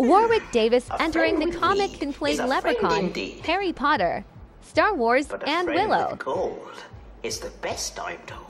Warwick Davis A entering the Comic Con play Leprechaun, indeed. Harry Potter, Star Wars, and Willow. with gold is the best, I'm told.